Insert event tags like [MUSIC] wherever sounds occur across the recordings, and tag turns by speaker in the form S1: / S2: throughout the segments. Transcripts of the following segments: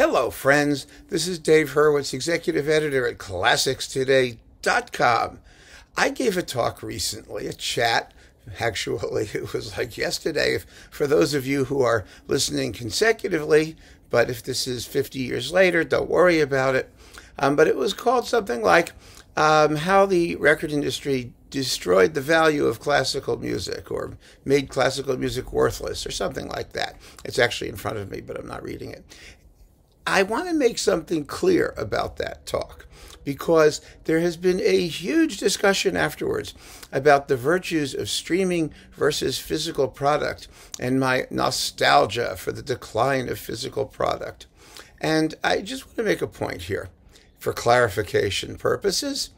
S1: Hello, friends. This is Dave Hurwitz, executive editor at ClassicsToday.com. I gave a talk recently, a chat. Actually, [LAUGHS] it was like yesterday. For those of you who are listening consecutively, but if this is 50 years later, don't worry about it. Um, but it was called something like um, How the Record Industry Destroyed the Value of Classical Music or Made Classical Music Worthless or something like that. It's actually in front of me, but I'm not reading it. I want to make something clear about that talk because there has been a huge discussion afterwards about the virtues of streaming versus physical product and my nostalgia for the decline of physical product. And I just want to make a point here for clarification purposes.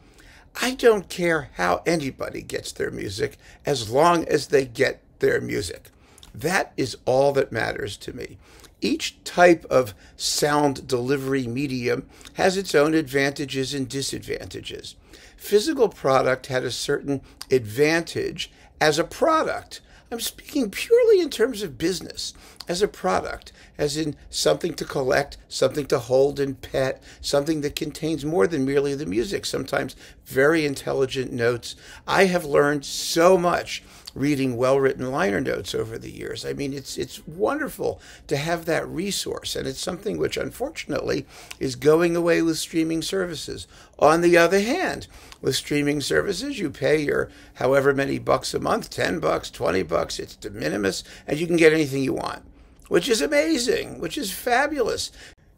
S1: I don't care how anybody gets their music as long as they get their music. That is all that matters to me. Each type of sound delivery medium has its own advantages and disadvantages. Physical product had a certain advantage as a product. I'm speaking purely in terms of business, as a product, as in something to collect, something to hold and pet, something that contains more than merely the music, sometimes very intelligent notes. I have learned so much reading well-written liner notes over the years. I mean, it's it's wonderful to have that resource, and it's something which unfortunately is going away with streaming services. On the other hand, with streaming services, you pay your however many bucks a month, 10 bucks, 20 bucks, it's de minimis, and you can get anything you want, which is amazing, which is fabulous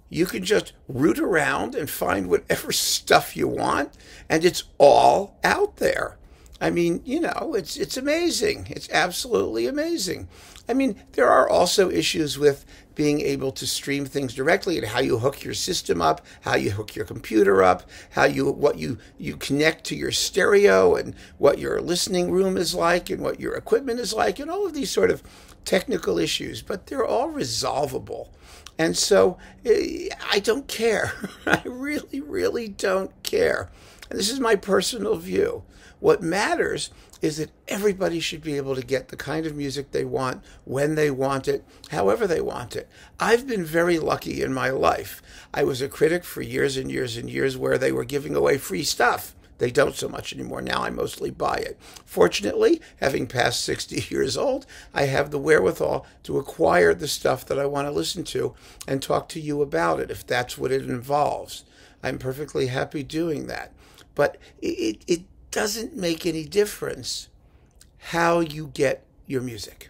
S1: you can just root around and find whatever [LAUGHS] stuff you want, and it's all out there. I mean, you know, it's it's amazing. It's absolutely amazing. I mean, there are also issues with being able to stream things directly and how you hook your system up, how you hook your computer up, how you what you you connect to your stereo and what your listening room is like and what your equipment is like and all of these sort of technical issues, but they're all resolvable. And so eh, I don't care. [LAUGHS] I really, really don't care. And this is my personal view. What matters is that everybody should be able to get the kind of music they want, when they want it, however they want it. I've been very lucky in my life. I was a critic for years and years and years where they were giving away free stuff. They don't so much anymore. Now I mostly buy it. Fortunately, having passed 60 [LAUGHS] years old, I have the wherewithal to acquire the stuff that I want to listen to and talk to you about it if that's what it involves. I'm perfectly happy doing that. But it, it doesn't make any difference how you get your music.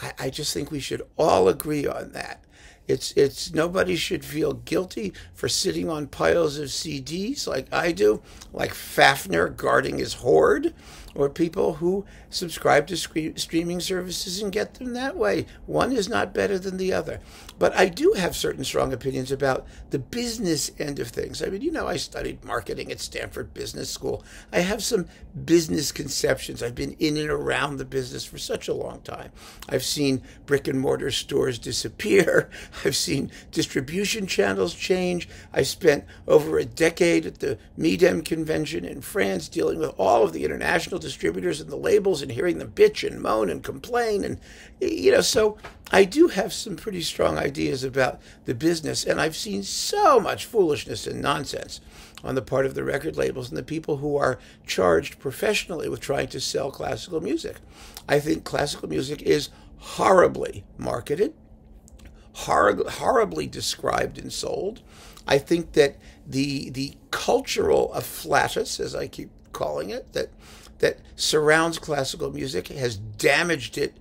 S1: I, I just think we should all agree on that. It's it's nobody should feel guilty for sitting on piles of CDs like I do, like Fafner guarding his hoard, or people who subscribe to streaming services and get them that way. One is not better than the other. But I do have certain strong opinions about the business end of things. I mean, you know, I studied marketing at Stanford Business School. I have some business conceptions. I've been in and around the business for such a long time. I've seen brick and mortar stores disappear. [LAUGHS] I've seen distribution channels change. I spent over a decade at the MIDEM convention in France dealing with all of the international distributors and the labels and hearing them bitch and moan and complain. And, you know, so I do have some pretty strong ideas about the business. And I've seen so much foolishness and nonsense on the part of the record labels and the people who are charged professionally with trying to sell classical music. I think classical music is horribly marketed, hor- horribly described and sold. I think that the the cultural afflatus, as I keep calling it, that that surrounds classical music has damaged it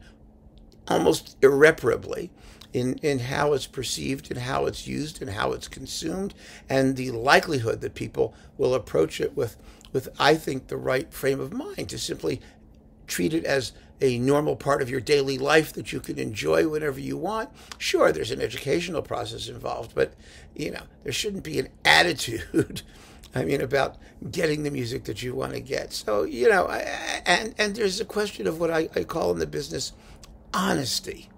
S1: almost irreparably in, in how it's perceived and how it's used and how it's consumed and the likelihood that people will approach it with with I think the right frame of mind to simply treat it as a normal part of your daily life that you can enjoy whenever you want. Sure, there's an educational process involved, but you know, there shouldn't be an [LAUGHS] attitude I mean, about getting the music that you want to get. So, you know, I, and, and there's a question of what I, I call in the business honesty.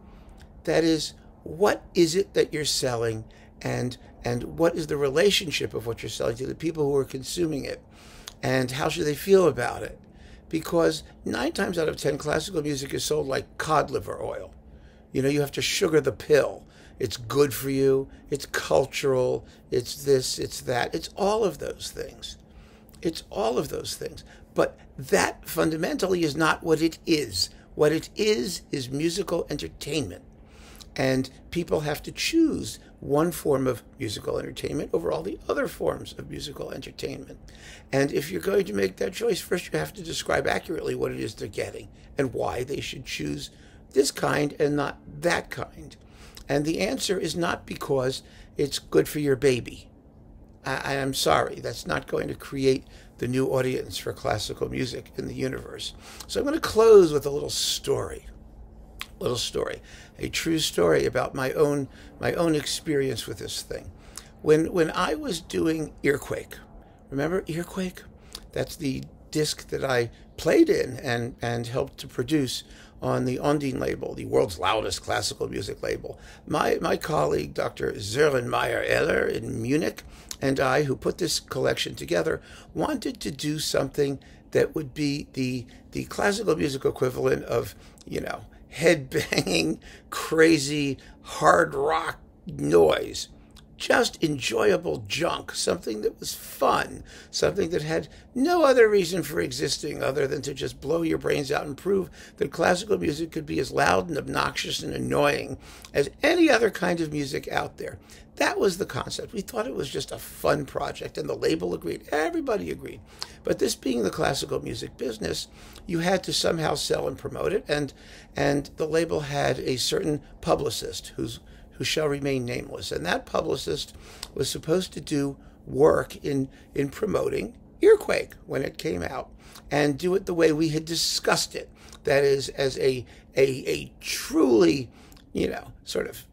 S1: That is, what is it that you're selling and and what is the relationship of what you're selling to the people who are consuming it and how should they feel about it because nine times out of ten classical music is sold like cod liver oil you know you have to sugar the pill it's good for you, it's cultural, it's this, it's that, it's all of those things. It's all of those things. But that fundamentally is not what it is. What it is is musical entertainment. And people have to choose one form of musical entertainment over all the other forms of musical entertainment. And if you're going to make that choice, first you have to describe accurately what it is they're getting and why they should choose this kind and not that kind. And the answer is not because it's good for your baby. I, am sorry, that's not going to create the new audience for classical music in the universe. So I'm going to close with a little story. Little story, a true story about my own my own experience with this thing. When when I was doing Earquake, remember Earquake? That's the disc that I played in and and helped to produce on the Ondine label, the world's loudest classical music label. My, my colleague, Dr. Zerlenmeyer Eller in Munich, and I, who put this collection together, wanted to do something that would be the, the classical music equivalent of, you know, head banging, [LAUGHS] crazy, hard rock noise just enjoyable junk, something that was fun, something that had no other reason for existing other than to just blow your brains out and prove that classical music could be as loud and obnoxious and annoying as any other kind of music out there. That was the concept. We thought it was just a fun project, and the label agreed. Everybody agreed. But this being the classical music business, you had to somehow sell and promote it, and and the label had a certain publicist who's who shall remain nameless. And that publicist was supposed to do work in, in promoting Earquake when it came out and do it the way we had discussed it. That is, as a, a, a truly, you know, sort of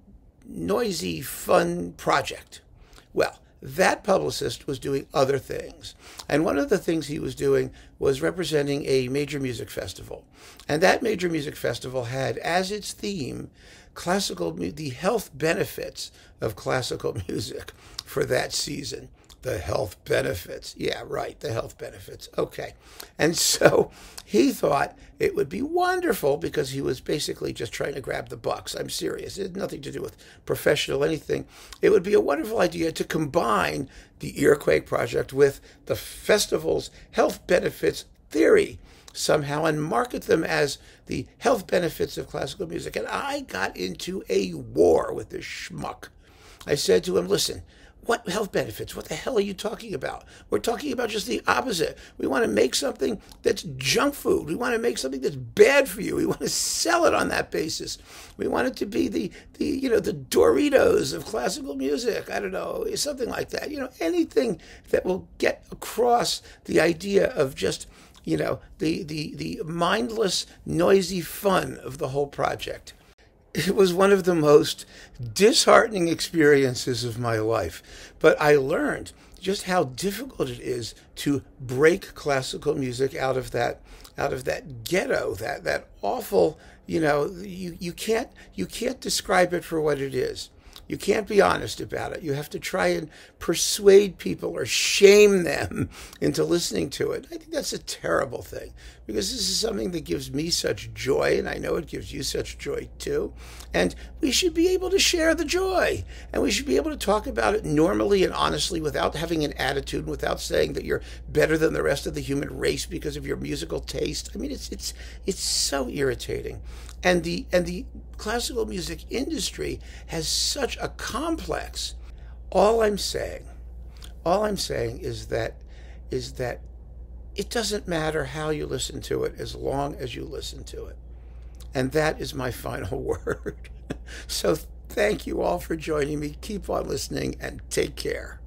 S1: noisy, fun project. Well, that publicist was doing other things. And one of the things he was doing was representing a major music festival. And that major music festival had as its theme classical the health benefits of classical [LAUGHS] music for that season the health benefits. Yeah right the health benefits. Okay. And so [LAUGHS] he thought it would be wonderful because he was basically just trying to grab the bucks. I'm serious. It had nothing to do with professional anything. It would be a wonderful idea to combine the earquake project with the festival's health benefits theory somehow and market them as the health benefits of classical music. And I got into a war with this schmuck. I said to him, listen, what health benefits? What the hell are you talking about? We're talking about just the opposite. We want to make something that's junk food. We want to make something that's bad for you. We want to sell it on that basis. We want it to be the, the you know the Doritos of classical music. I don't know, something like that. You know, anything that will get across the idea of just you know, the, the, the mindless, noisy fun of the whole project. It was one of the most disheartening experiences of my life. But I learned just how difficult it is to break classical music out of that out of that ghetto, that that awful, you know, you, you can't you can't describe it for what it is. You can't be honest about it. You have to try and persuade people or shame them [LAUGHS] into listening to it. I think that's a terrible thing because this is something that gives me such joy, and I know it gives you such joy too. And we should be able to share the joy, and we should be able to talk about it normally and honestly without having an attitude, without saying that you're better than the rest of the human race because of your musical taste. I mean, it's it's it's so irritating and the and the classical music industry has such a complex. All i'm saying all i'm saying is that is that it doesn't matter how you listen to it as long as you listen to it. And that is my final [LAUGHS] word. So thank you all for joining me. Keep on listening and take care